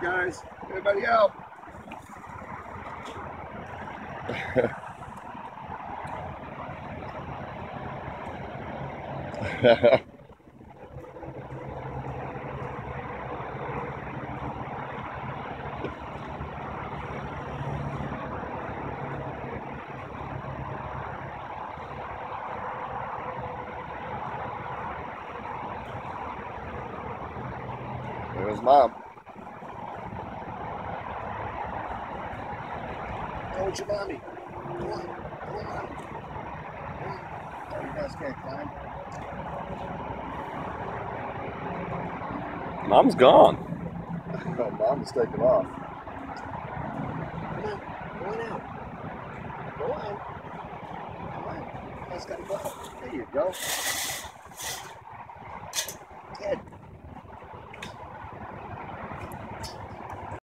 guys. Everybody out. There's mom. Oh, it's your mommy. Come on. Come on, mom. Come on. Oh, you guys can't climb. Mom's gone. Oh, mom's taking off. Come on. Go on out. Go on. Come on. You guys gotta go. There you go. Ted.